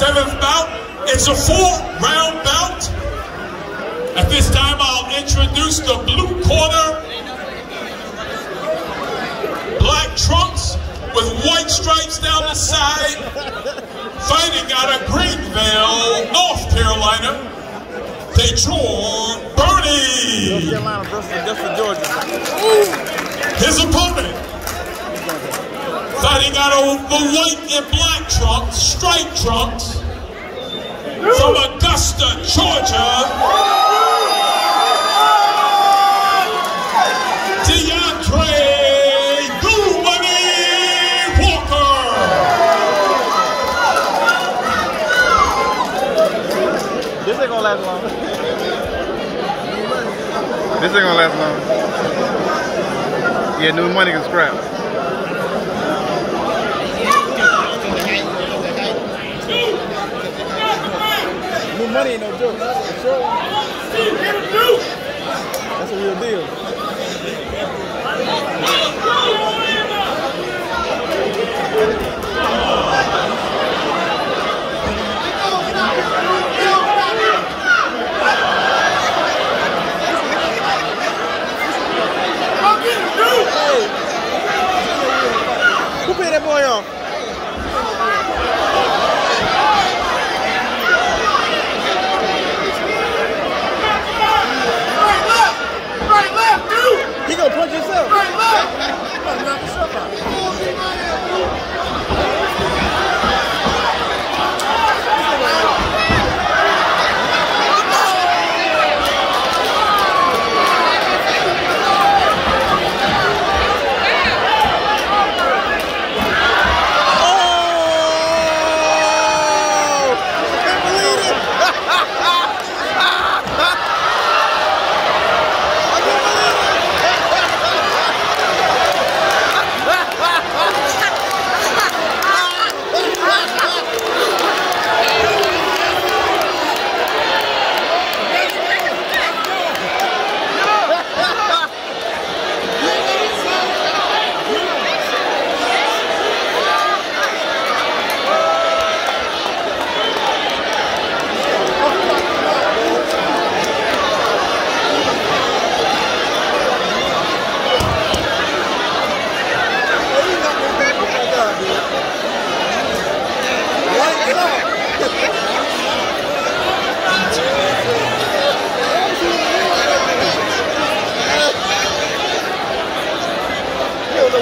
seventh bout. is a four-round bout. At this time, I'll introduce the blue corner. Black trunks with white stripes down the side. Fighting out of Greenville, North Carolina. They draw Bernie. North Carolina versus Georgia. His opponent. Fighting out of the white and black trunks, striped trunks. From Augusta, Georgia. Deondre Walker. This ain't gonna last long. This ain't gonna last long. Yeah, new money can scrap. Money ain't no joke. That's a real deal.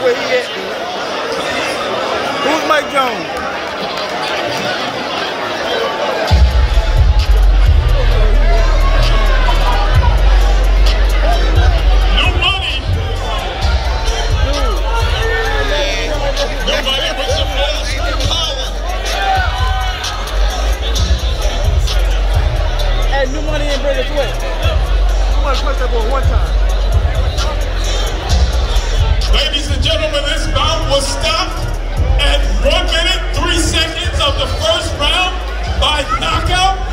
Who's Mike Jones? New money. New money with some Boston power. Hey, new money ain't bring a sweat. I'm gonna punch that boy one time. Was stopped at 1 minute, 3 seconds of the first round by knockout.